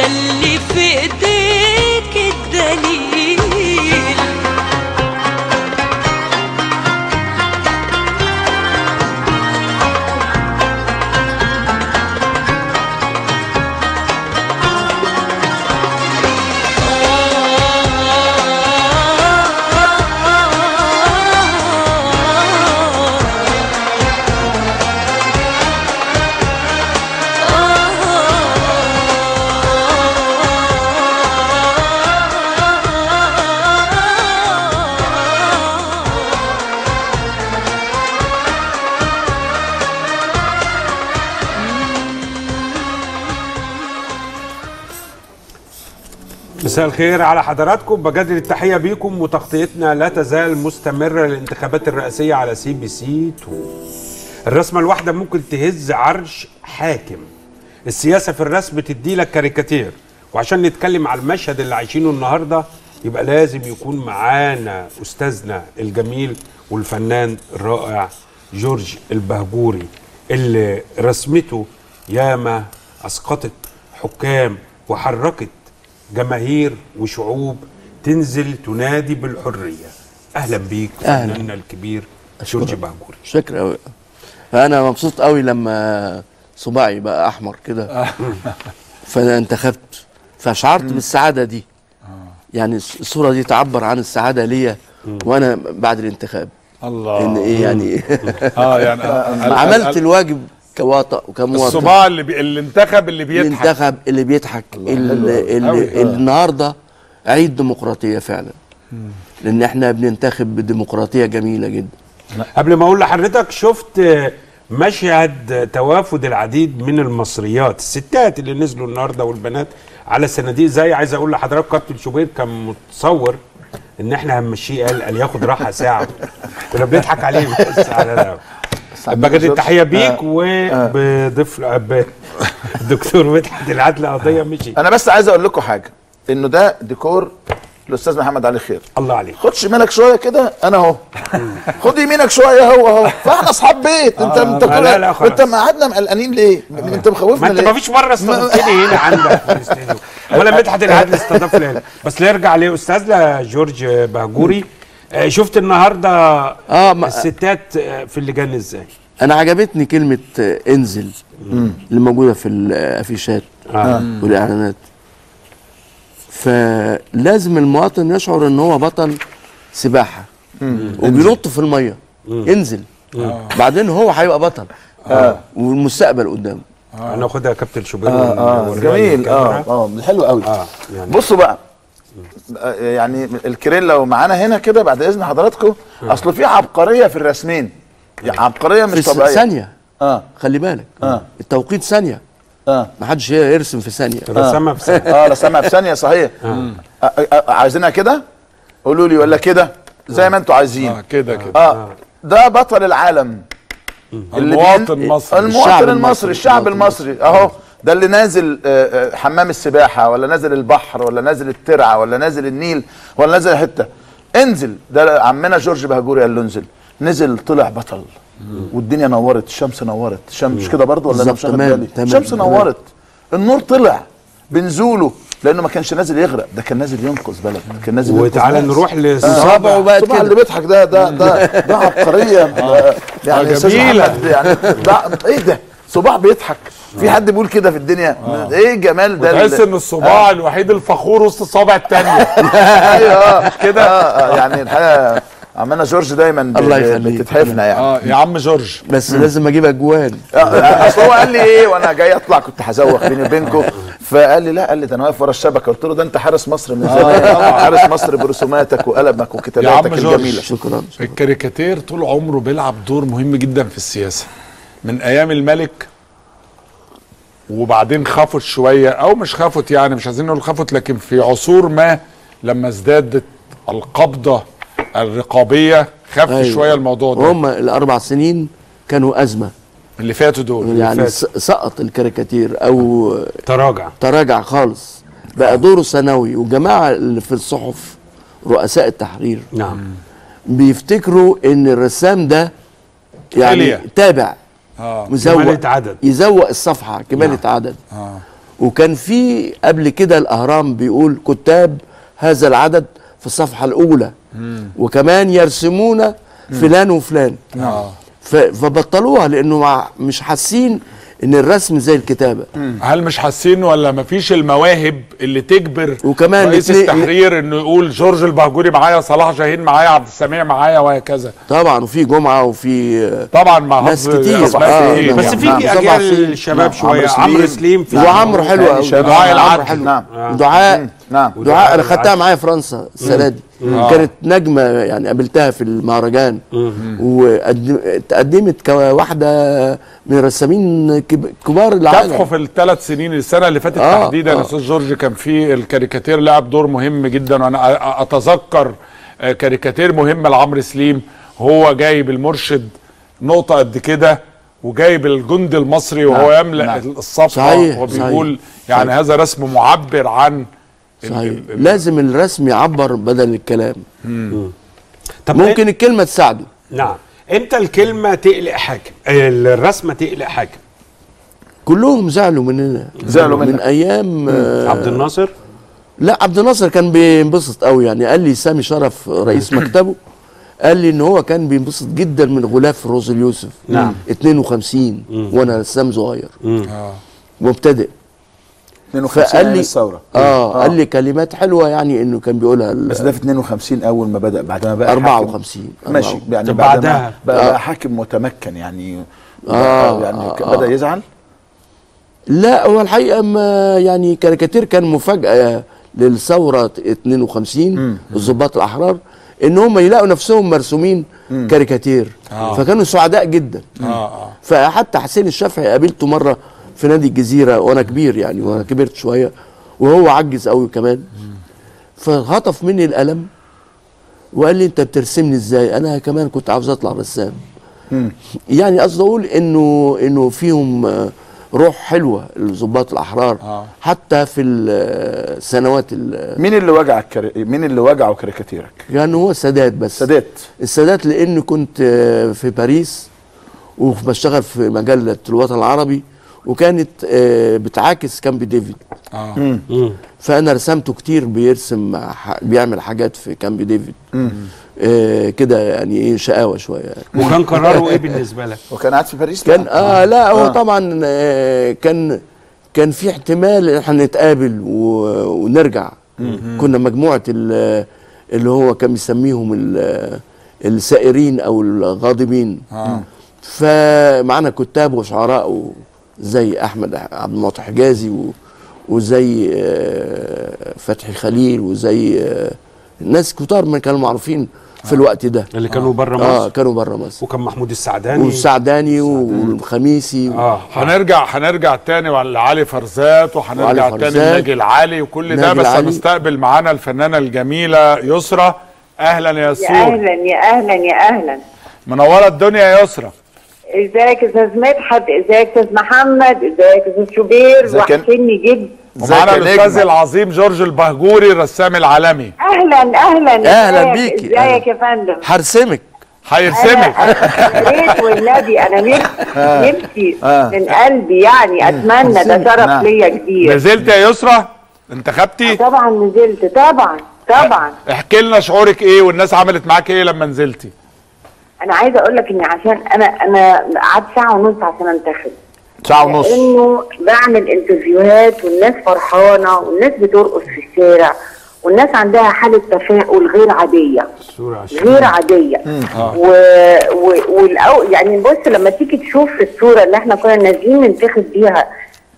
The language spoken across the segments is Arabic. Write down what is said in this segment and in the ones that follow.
وانت اللي في ايديك مساء الخير على حضراتكم. بجدد التحية بيكم وتغطيتنا لا تزال مستمرة للانتخابات الرئاسية على سي بي سي 2 الرسمة الواحدة ممكن تهز عرش حاكم. السياسة في الرسم بتدي لك كاريكاتير. وعشان نتكلم على المشهد اللي عايشينه النهارده يبقى لازم يكون معانا أستاذنا الجميل والفنان الرائع جورج البهجوري اللي رسمته ياما أسقطت حكام وحركت جماهير وشعوب تنزل تنادي بالحرية. أهلا بيك أهلاً. فناننا الكبير جورج بهجوري شكرا. قوي فانا مبسوط قوي لما صباعي بقى أحمر كده. فأنا انتخبت. فشعرت بالسعادة دي. يعني الصورة دي تعبر عن السعادة ليا وأنا بعد الانتخاب. الله. إن إيه يعني؟ آه يعني عملت ال- الواجب. كواطئ وكمواطن. الصباع اللي بي... اللي انتخب اللي بيضحك. الانتخب اللي بيضحك. اللي. اللي النهارده عيد ديمقراطية فعلا. لأن إحنا بننتخب بديمقراطية جميلة جدا. قبل ما أقول لحضرتك شفت مشهد توافد العديد من المصريات. الستات اللي نزلوا النهارده والبنات على صناديق زي عايز أقول لحضرتك كابتن شوبير كان متصور إن إحنا هنمشيه قال قال ياخد راحة ساعة. كنا بنضحك عليه. بس على بجد التحية بيك وبضيف ب- الدكتور مدحت العدل قضية مشي. أنا بس عايز أقول لكم حاجة إنه ده ديكور الأستاذ محمد علي خير. الله عليك. خد شمالك شوية كده أنا أهو. خد يمينك شوية هو أهو. فإحنا أصحاب بيت. أنت أنت لا، لا، لا،. انت مقعدنا مقلقانين ليه؟ أنت مخوفنا ما أنت ما فيش مرة استضفتني هنا عندك في الاستديو ولا مدحت العدل استضاف لنا بس نرجع لأستاذنا جورج بهجوري آه، شفت النهارده آه ما الستات آه، في اللجان إزاي؟ أنا عجبتني كلمة آه، إنزل اللي موجودة في الافيشات آه. والإعلانات. فلازم المواطن يشعر إن هو بطل سباحة وبينط في المية. إنزل. بعدين هو هيبقى بطل. والمستقبل قدامه. أنا اخدها يا كابتن شوبير آه آه. ونوريها جميل. آه. آه. حلو قوي. آه. يعني. بصوا بقى. آه، يعني الكريل لو معانا هنا كده بعد إذن حضراتكم أصل في عبقرية في الرسمين. يعني عبقرية في مش س- طبيعية. ثانية. آه. خلي بالك. آه. التوقيت ثانية. آه. ما حدش يرسم في ثانية. رسمها في سنة. آه رسمها في ثانية صحيح. آه. آه آه عايزينها كده؟ قولوا لي ولا كده؟ زي ما أنتوا عايزين. آه كده كده. آه ده بطل العالم. المواطن المصري. المواطن الشعب المصري المصري. الشعب المصري. أهو. ده اللي نازل آه، آه، حمام السباحة ولا نازل البحر ولا نازل الترعة ولا نازل النيل ولا نازل حتة. انزل. ده عمنا جورج بهجوري قال له انزل. نزل طلع بطل. والدنيا نورت الشمس نورت. الشمس مش كده برضه ولا أنا مش بالي؟ الشمس. نورت. النور طلع بنزوله لأنه ما كانش نازل يغرق. ده كان نازل ينقذ بلد كان نازل ينقذ وتعالى. نروح صابعه لصابع بقت الصباع كده اللي بيضحك ده ده ده ده عبقريه ده يعني آه، أستاذ يعني ده إيه ده؟ صباع بيضحك. في حد بيقول كده في الدنيا؟ إيه الجمال ده؟ تحس إن الصباع الوحيد الفخور وسط الصابع التانية أيوه. آه، كده؟ آه آه، يعني الحقيقة عمنا جورج دايما الله يخليك. بتتحفنا يعني. آه يا عم جورج. بس لازم أجيب أجوان. آه، آه، أصل هو قال لي إيه؟ وأنا جاي أطلع كنت هزوق بيني وبينكم. فقال لي لا قال لي ده أنا واقف ورا الشبكة. قلت له ده أنت حارس مصر من زمان. حارس مصر برسوماتك وقلمك يا وكتاباتك عم جورج. الجميلة. شكرا. الكاريكاتير طول عمره بيلعب دور مهم جدا في السياسة. من أيام الملك وبعدين خفت شوية أو مش خفت يعني مش عايزين نقول خفت لكن في عصور ما لما ازدادت القبضة الرقابية خف أيوة. شوية الموضوع ده. هم الأربع سنين كانوا أزمة. اللي فاتوا دول يعني فات. س- سقط الكاريكاتير أو تراجع. تراجع خالص. بقى دوره ثانوي والجماعه اللي في الصحف رؤساء التحرير. نعم. بيفتكروا إن الرسام ده يعني. تابع. آه. مزوق. كمالة عدد. يزوق الصفحة كمالة عدد. آه. وكان في قبل كده الأهرام بيقول كتاب هذا العدد في الصفحة الأولى. وكمان يرسمون فلان وفلان. ف- فبطلوها لأنه مش حاسين إن الرسم زي الكتابة هل مش حاسين ولا مفيش المواهب اللي تجبر وكمان رئيس التحرير إنه يقول جورج البهجوري معايا صلاح جاهين معايا عبد السميع معايا وهكذا طبعا وفي جمعة وفي طبعا مع ناس كتير. آه، كتير. نعم. بس في نعم. أجيال شباب شوية عمرو سليم. سليم في وعمرو حلو قوي. دعاء العدل. نعم دعاء نعم. دعاء أنا خدتها معايا فرنسا السنة دي. كانت نجمة يعني قابلتها في المهرجان. وتقدمت كواحدة من الرسامين كب- كبار العالم. في الثلاث سنين السنة اللي فاتت آه، تحديدا آه. أستاذ جورج كان في الكاريكاتير لعب دور مهم جدا. وأنا أتذكر آه، كاريكاتير مهم لعمرو سليم. هو جايب المرشد نقطة قد كده وجايب الجندي المصري وهو نعم، يملأ نعم. الصفحه صحيح، وبيقول صحيح. يعني هذا رسم معبر عن صحيح. ال- ال- لازم الرسم يعبر بدل الكلام. طب ممكن الكلمة تساعده. نعم. إمتى الكلمة تقلق حاكم الرسمة تقلق حاكم كلهم زعلوا مننا. زعلوا من منك. أيام آه، عبد الناصر؟ لا عبد الناصر كان بينبسط قوي يعني. قال لي سامي شرف رئيس مكتبه قال لي إن هو كان بينبسط جدا من غلاف روز اليوسف. نعم. 52 وأنا رسام صغير. آه. مبتدئ. 52 فقال أيام لي الثورة آه قال لي كلمات حلوة يعني إنه كان بيقولها بس ده في 52 أول ما بدأ بعد ما بقى 54 حاكم. ماشي يعني بعدها؟ بقى, آه. بقى حاكم متمكن يعني آه، يعني آه، ك- آه. بدا يزعل لا هو الحقيقة ما يعني كاريكاتير كان مفاجأة للثورة 52 الضباط الأحرار إن هم يلاقوا نفسهم مرسومين كاريكاتير آه. فكانوا سعداء جدا آه آه فحتى حسين الشافعي قابلته مرة في نادي الجزيرة وأنا كبير يعني وأنا كبرت شوية وهو عجز قوي كمان. فخطف مني القلم وقال لي أنت بترسمني إزاي؟ أنا كمان كنت عاوز أطلع رسام. يعني قصدي أقول إنه إنه فيهم آه، روح حلوة الضباط الأحرار آه. حتى في السنوات ال- مين اللي وجع الكاري... مين اللي وجعه كاريكاتيرك؟ يعني هو السادات بس. سادات. السادات لأني كنت آه، في باريس وبشتغل في مجلة الوطن العربي وكانت آه، بتعاكس كامب ديفيد. آه. فأنا رسمته كتير بيرسم بيعمل حاجات في كامب ديفيد. آه كده يعني إيه شقاوة شوية. يعني. وكان قراره إيه بالنسبة لك؟ وكان قاعد في باريس؟ كان. آه لا هو آه. طبعا آه كان كان في احتمال إن إحنا نتقابل و- ونرجع. كنا مجموعة ال- اللي هو كان بيسميهم ال- السائرين أو الغاضبين. آه. فمعانا كتاب وشعراء زي أحمد عبد المعطي حجازي و- وزي آه، فتحي خليل وزي آه، ناس كتار من كانوا معروفين في الوقت ده. اللي كانوا بره آه مصر كانوا بره مصر. وكان محمود السعداني. والسعداني والخميسي آه. هنرجع هنرجع تاني لعلي فرزات وهنرجع وعلي تاني. لناجي العالي. وكل ده بس. هنستقبل معانا الفنانة الجميلة يسرى. أهلا يا يا يسور أهلا يا أهلا يا أهلا. منورة الدنيا يا يسرى. ازيك يا أستاذ مدحت؟ ازيك يا أستاذ محمد؟ ازيك يا أستاذ شوبير؟ وحشني جدا. ومعانا الأستاذ؟ العظيم جورج البهجوري الرسام العالمي. أهلا أهلا. أهلا إزيك؟ بيكي. إزيك يا فندم؟ هرسمك. هيرسمك. ريت والنبي أنا نفسي نفسي آه. من قلبي يعني. أتمنى ده. شرف نعم. ليا كبير. نزلت يا يسرى؟ انتخبتي؟ طبعا نزلت. طبعا طبعا. احكي لنا شعورك إيه والناس عملت معاك إيه لما نزلتي؟ أنا عايزة أقول لك ان عشان أنا أنا قعدت ساعة ونص عشان أنتخب. ساعة ونص. لأنه بعمل انترفيوهات والناس فرحانة والناس بترقص في الشارع والناس عندها حالة تفاؤل غير عادية. غير عادية. و... و... والأو... يعني بص لما تيجي تشوف الصورة اللي إحنا كنا نازلين ننتخب بيها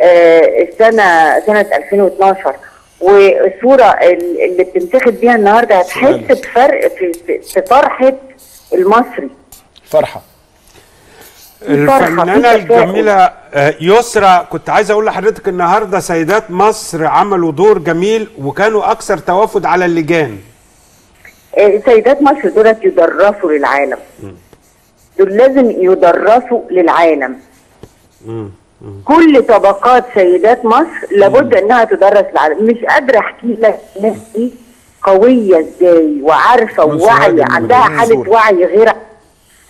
آه السنة سنة 2012 والصورة ال- اللي بتنتخب بيها النهارده هتحس بفرق في, في, في فرحه المصري. فرحة. تفاؤل. الجميلة آه، يسرى كنت عايز أقول لحضرتك النهارده سيدات مصر عملوا دور جميل وكانوا أكثر توافد على اللجان. آه، سيدات مصر دولت يدرسوا للعالم. دول لازم يدرسوا للعالم. كل طبقات سيدات مصر لابد إنها تدرس للعالم. مش قادرة أحكي لك الناس دي قوية إزاي وعارفة وواعيه سوريا، عندها حالة. وعي غير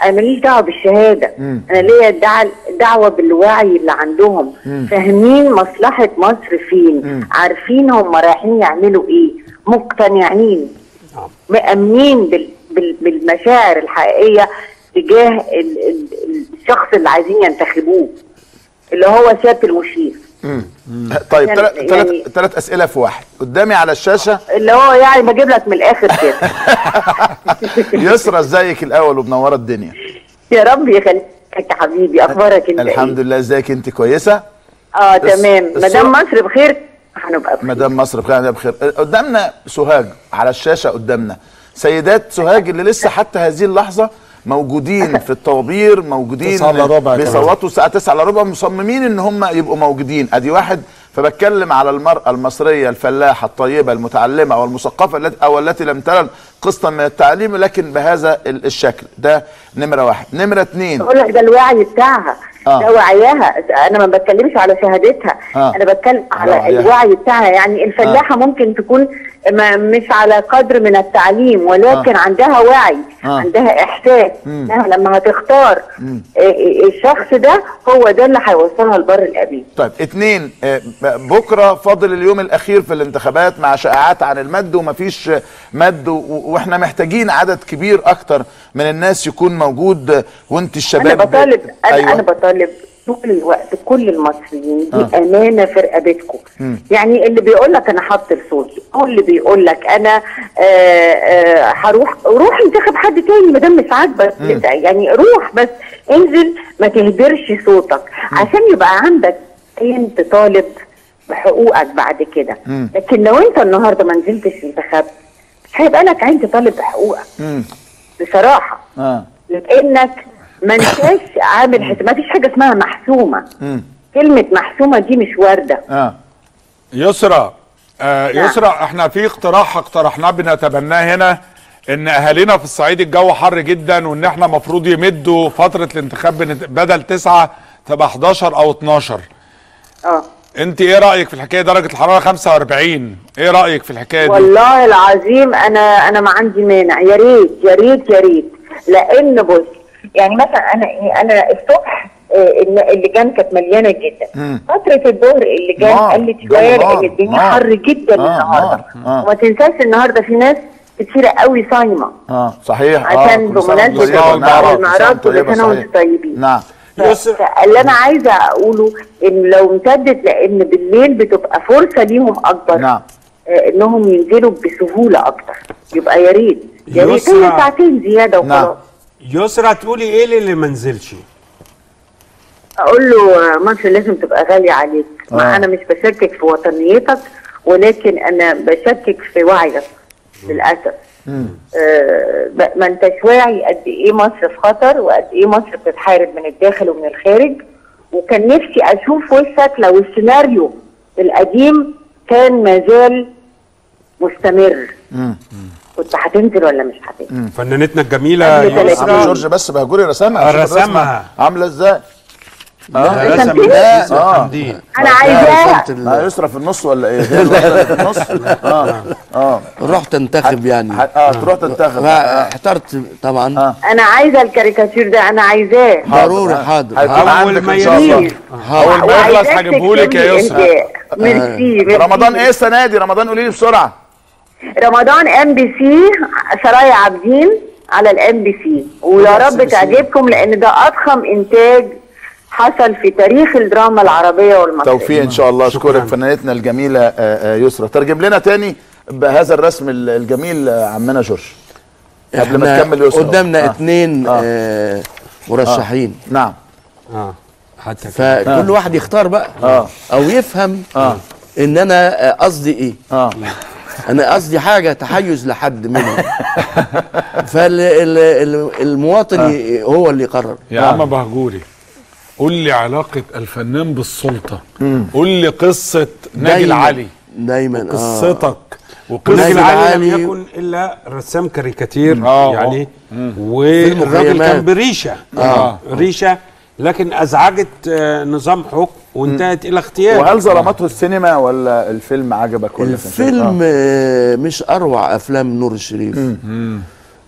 أنا ماليش دعوة بالشهادة. أنا ليا دع- دعوة بالوعي اللي عندهم. فاهمين مصلحة مصر فين؟ عارفين هم رايحين يعملوا إيه. مقتنعين. مأمنين بال بال بالمشاعر الحقيقية تجاه ال ال الشخص اللي عايزين ينتخبوه اللي هو سيادة المشير. طيب يعني- ثلاث يعني- ثلاث أسئلة في واحد. قدامي على الشاشة. اللي هو يعني بجيب لك من الآخر كده. يسرى إزيك الأول ومنوره الدنيا. يا رب يخليك يا حبيبي أخبارك أنت الحمد إيه؟ لله إزيك أنت كويسة؟ آه تمام. ما الصورة- دام مصر بخير؟ هنبقى بخير. مدام مصر بخير أنا بخير. قدامنا سوهاج على الشاشة قدامنا. سيدات سوهاج اللي لسه حتى هذه اللحظة موجودين في الطوابير موجودين. بيصوتوا الساعة 9 الا ربع مصممين إن هم يبقوا موجودين. أدي واحد فبتكلم على المرأة المصرية الفلاحة الطيبة المتعلمة والمثقفه التي أو التي لم تنل قسطا من التعليم لكن بهذا ال- الشكل. ده نمرة واحد. نمرة اثنين بقول لك ده الوعي بتاعها. آه. ده وعيها أنا ما بتكلمش على شهادتها آه. أنا بتكلم على وعيها. الوعي بتاعها يعني الفلاحة ممكن تكون ما مش على قدر من التعليم ولكن عندها وعي آه. عندها إحساس إنها لما هتختار إيه إيه الشخص ده هو ده اللي هيوصلها لبر الامان طيب اتنين آه، بكرة فاضل اليوم الأخير في الانتخابات مع شائعات عن المد ومفيش مد وإحنا محتاجين عدد كبير أكتر من الناس يكون موجود وانت الشباب أنا بطالب أنا أيوة. أنا بطالب طول الوقت كل المصريين دي آه. امانه في رقبتكم. يعني اللي بيقول لك أنا حاطط صوتي أو اللي بيقول لك أنا آه، آه، هروح روح انتخب حد تاني ما دام مش عاجبك. يعني روح بس انزل ما تهدرش صوتك. عشان يبقى عندك انت طالب بحقوقك بعد كده. لكن لو أنت النهارده ما نزلتش انتخبت هيبقى لك عين تطالب بحقوقك. بصراحة. آه. لأنك ما انتش عامل حساب ما فيش حاجة اسمها محسومة. كلمة محسومة دي مش واردة. آه. يسرى آه نعم. يسرى إحنا في اقتراح اقترحناه بنتبناه هنا إن أهالينا في الصعيد الجو حر جدا وإن إحنا مفروض يمدوا فترة الانتخاب بدل تسعة تبقى 11 أو 12 آه. انت إيه رأيك في الحكاية درجة الحرارة 45 إيه رأيك في الحكاية دي؟ والله العظيم أنا أنا ما عندي مانع. يا ريت يا ريت يا ريت. لأن بص يعني مثلا أنا إيه أنا الصبح آه، الل- اللجان كانت مليانة جدا. فترة الظهر اللجان نار، قلت شوية لأن الدنيا. حر جدا آه، النهارده. آه. وما تنساش النهارده في ناس كتيرة قوي صايمة. آه صحيح. عشان بمناسبة نعم، والمعراض كل سنة وأنتم صحيح. طيبين. نعم. اللي أنا عايزة أقوله إن لو امتدت لأن بالليل بتبقى فرصة ليهم أكبر نعم. آه، إنهم ينزلوا بسهولة أكتر. يبقى يا ريت. يا ريت ساعتين زيادة نعم. وخلاص. يسرى تقولي إيه للي ما نزلش؟ أقول له آه، مصر لازم تبقى غالية عليك. آه. ما أنا مش بشكك في وطنيتك ولكن أنا بشكك في وعيك للأسف. ما انتش واعي قد إيه مصر في خطر وقد إيه مصر بتتحارب من الداخل ومن الخارج. وكان نفسي أشوف وشك لو السيناريو القديم كان مازال مستمر. كنت هتنزل ولا مش هتنزل؟ فنانتنا الجميلة. يسرى جورج بس بهجوري رسمها شوف رسمها. الرسمة عاملة إزاي؟ رسم رسمتين؟ العزيز آه. أنا عايزاها. ما يسرى في النص ولا إيه؟ في النص. آه. آه. رحت انتخب يعني. آه تروح تنتخب. آه. احترت طبعا. آه. أنا عايزة الكاريكاتير ده أنا عايزاه. ضروري حاضر. عندك ما إن شاء الله. يجي. أول ما يخلص هجيبهولك يا يسرى ميرسي. رمضان إيه السنة دي؟ رمضان قولي لي بسرعة. رمضان MBC سرايا عابدين على ال MBC ويا رب تعجبكم لأن ده أضخم إنتاج حصل في تاريخ الدراما العربية والمصرية. توفيق إن شاء الله. أشكرك فنانتنا الجميلة آه، آه، يسرا. ترجم لنا تاني بهذا الرسم ال- الجميل آه، عمنا جورج. قبل ما تكمل يسرا. قدامنا آه. اتنين آه. آه مرشحين. نعم. آه حتى كده. فكل واحد يختار بقى. آه. أو يفهم آه. إن أنا آه، قصدي إيه. آه. أنا قصدي حاجة تحيز لحد منهم. فالمواطن هو اللي يقرر. يا عم بهجوري. قول لي علاقة الفنان بالسلطة. قول لي قصة ناجي العلي. دايما آه. قصتك ناجي وقصة ناجي العالي لم يكن إلا رسام كاريكاتير آه، يعني والراجل. كان بريشة. آه. ريشة لكن أزعجت آه، نظام حكم وانتهت إلى اغتيال وهل ظلمته السينما ولا الفيلم عجبك ولا؟ الفيلم آه، مش أروع أفلام نور الشريف.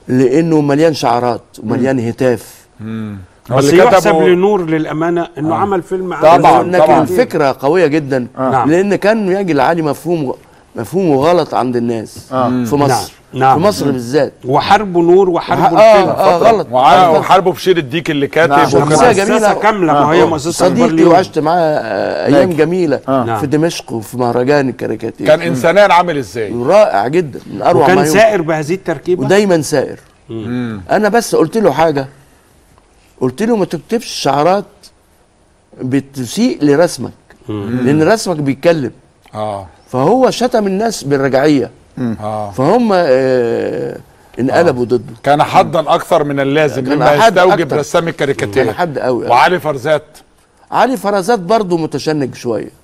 لأنه مليان شعارات ومليان هتاف. بس اللي يحسب كتبه- لنور للأمانة إنه عمل فيلم عن طبعاً،. لكن طبعاً. الفكرة قوية جدا نعم. لأن كان يجي العالي مفهوم مفهومه غلط عند الناس في مصر. نعم. في مصر بالذات. وحرب نور وحرب آه الفيلم. آه غلط. وحاربه بشير الديك اللي كاتب نعم. شخصية مؤسسة جميلة. كاملة. ما هي مؤسسة صديقي برليون. وعشت معاه آه، أيام جميلة نعم. في دمشق وفي مهرجان الكاريكاتير. كان انسانيا عامل إزاي؟ رائع جدا من أروع ما يمكن. سائر بهذه التركيبة؟ ودايما سائر. أنا بس قلت له حاجة. قلت له ما تكتبش شعارات بتسيء لرسمك لأن رسمك بيتكلم. آه. فهو شتم الناس بالرجعية. آه. فهم آه انقلبوا ضده. كان حدا أكثر من اللازم كان مما يستوجب. رسام كان الكاريكاتير حد قوي. وعلي فرزات علي فرزات برضه متشنج شوية.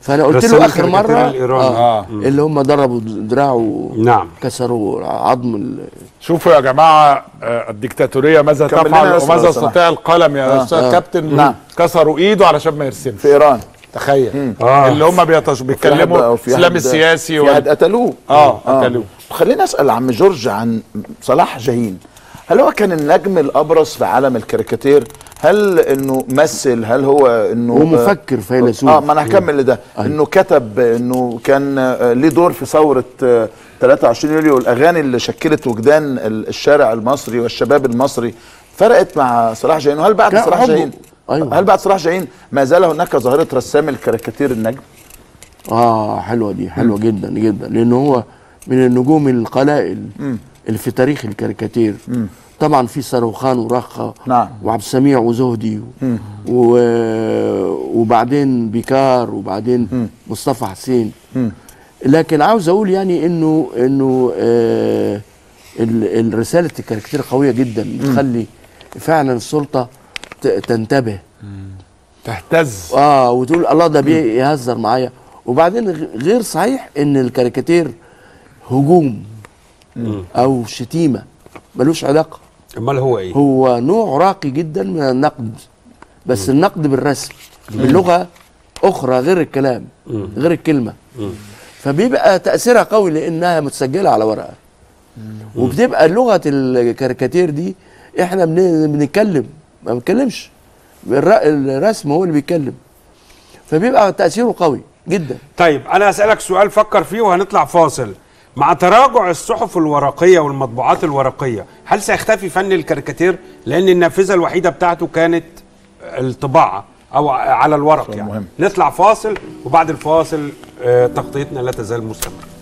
فأنا قلت له آخر مرة. آه. آه. اللي هم ضربوا دراعه نعم. كسروا عظم ال- شوفوا يا جماعة آه، الديكتاتوريه ماذا تفعل وماذا. يستطيع القلم يا أستاذ كابتن؟ نعم. كسروا إيده علشان ما يرسمش. في إيران. تخيل. آه. اللي هم. بيتكلموا في الإسلام السياسي في حد. قتلوه. آه قتلوه. خلينا أسأل عم جورج عن صلاح جاهين. هل هو كان النجم الأبرز في عالم الكاريكاتير؟ هل إنه مثل؟ هل هو إنه هو مفكر فيلسوف. آه ما أنا هكمل لده. إنه كتب إنه كان آه، ليه دور في ثورة آه، 23 يوليو الأغاني اللي شكلت وجدان ال- الشارع المصري والشباب المصري. فرقت مع صلاح جاهين. وهل بعد صلاح. جاهين؟ أيوة. هل بعد صلاح جاهين ما زال هناك ظاهرة رسام الكاريكاتير النجم؟ آه حلوة دي حلوة جدا جدا. لأن هو من النجوم القلائل. اللي في تاريخ الكاريكاتير. طبعا في صاروخان ورخة نعم. وعبد السميع وزهدي و... وبعدين بيكار وبعدين مصطفى حسين. لكن عاوز أقول يعني انه إنه آه ال- الرساله الكاريكاتير قوية جدا. بتخلي فعلا السلطة تنتبه. تهتز. آه وتقول الله ده بيهزر معايا. وبعدين غير صحيح إن الكاريكاتير هجوم. أو شتيمة ملوش علاقة. أمال هو إيه؟ هو نوع راقي جدا من النقد بس النقد بالرسم. باللغة أخرى غير الكلام غير الكلمة. فبيبقى تأثيرها قوي لأنها متسجلة على ورقة. وبتبقى لغة الكاريكاتير دي إحنا بن- بنتكلم ما بنتكلمش. الر- الرسم هو اللي بيتكلم. فبيبقى تأثيره قوي جدا. طيب أنا هسألك سؤال فكر فيه وهنطلع فاصل. مع تراجع الصحف الورقية والمطبوعات الورقية هل سيختفي فن الكاريكاتير؟ لأن النافذة الوحيدة بتاعته كانت الطباعة أو على الورق يعني. مهم. نطلع فاصل وبعد الفاصل آه، تغطيتنا لا تزال مستمرة.